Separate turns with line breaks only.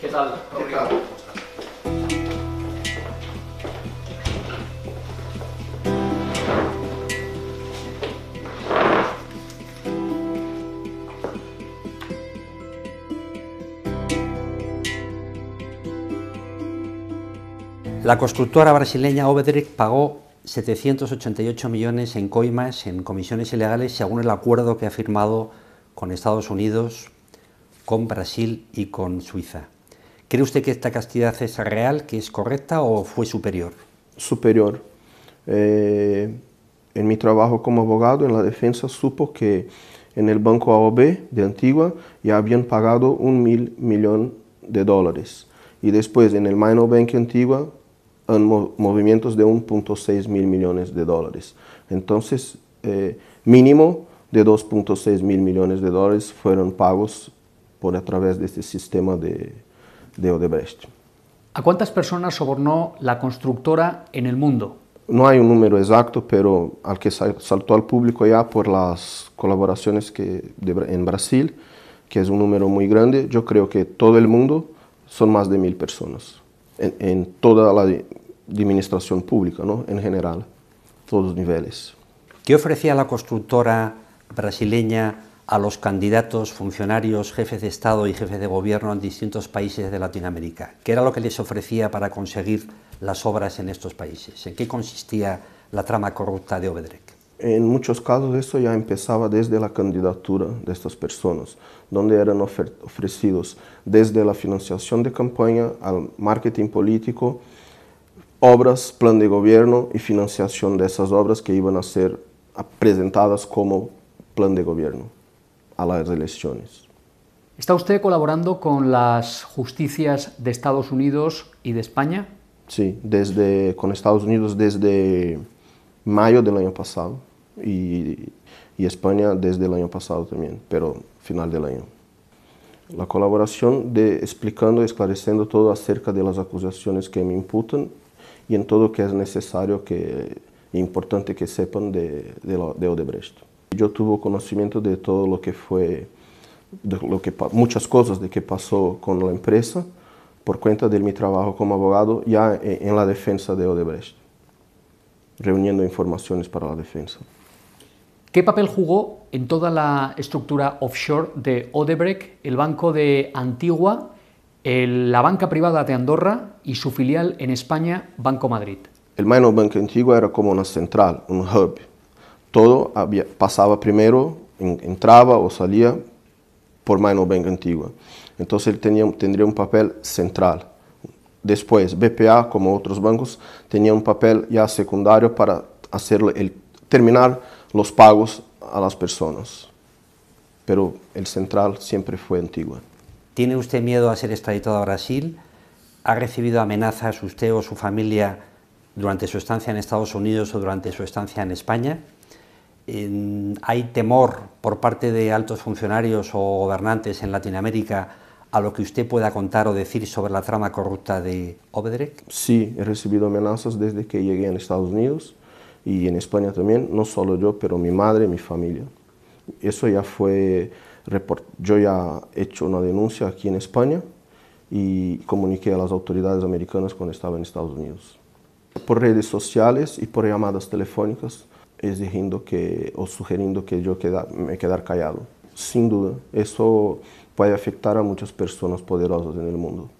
¿Qué tal?
¿Qué tal?
La constructora brasileña Obedrec pagó 788 millones en coimas, en comisiones ilegales, según el acuerdo que ha firmado con Estados Unidos, con Brasil y con Suiza. ¿Cree usted que esta cantidad es real, que es correcta o fue superior?
Superior. Eh, en mi trabajo como abogado en la defensa supo que en el Banco AOB de Antigua ya habían pagado un mil millón de dólares. Y después en el Minor Bank Antigua en movimientos de 1.6 mil millones de dólares. Entonces, eh, mínimo de 2.6 mil millones de dólares fueron pagos por a través de este sistema de, de Odebrecht.
¿A cuántas personas sobornó la constructora en el mundo?
No hay un número exacto, pero al que saltó al público ya por las colaboraciones que en Brasil, que es un número muy grande, yo creo que todo el mundo son más de mil personas en, toda la administración pública, ¿no? en general, todos los niveles.
¿Qué ofrecía la constructora brasileña a los candidatos, funcionarios, jefes de Estado y jefes de gobierno en distintos países de Latinoamérica? ¿Qué era lo que les ofrecía para conseguir las obras en estos países? ¿En qué consistía la trama corrupta de Obedrec?
En muchos casos esto ya empezaba desde la candidatura de estas personas, donde eran ofrecidos desde la financiación de campaña al marketing político, obras, plan de gobierno y financiación de esas obras que iban a ser presentadas como plan de gobierno a las elecciones.
¿Está usted colaborando con las justicias de Estados Unidos y de España?
Sí, desde, con Estados Unidos desde mayo del año pasado y, España desde el año pasado también, pero final del año. La colaboración de explicando y esclareciendo todo acerca de las acusaciones que me imputan y en todo que es necesario que importante que sepan de, de, Odebrecht. Yo tuve conocimiento de todo lo que fue, de lo que, muchas cosas de que pasó con la empresa por cuenta de mi trabajo como abogado ya en la defensa de Odebrecht, reuniendo informaciones para la defensa.
¿Qué papel jugó en toda la estructura offshore de Odebrecht, el Banco de Antigua, la banca privada de Andorra y su filial en España, Banco Madrid?
El Minor Bank Antigua era como una central, un hub. Todo pasaba primero, entraba o salía por Minor Bank Antigua. Entonces él tendría un papel central. Después, BPA, como otros bancos, tenía un papel ya secundario para hacer el, terminar los pagos a las personas. Pero el central siempre fue Antigua.
¿Tiene usted miedo a ser extraditado a Brasil? ¿Ha recibido amenazas usted o su familia durante su estancia en Estados Unidos o durante su estancia en España? ¿Hay temor por parte de altos funcionarios o gobernantes en Latinoamérica a lo que usted pueda contar o decir sobre la trama corrupta de Obedrec?
Sí, he recibido amenazas desde que llegué a Estados Unidos y en España también, no solo yo, pero mi madre, mi familia. Eso ya fue, yo ya he hecho una denuncia aquí en España y comuniqué a las autoridades americanas cuando estaba en Estados Unidos. Por redes sociales y por llamadas telefónicas exigiendo que, o sugiriendo que yo queda, me quedara callado. Sin duda, eso puede afectar a muchas personas poderosas en el mundo.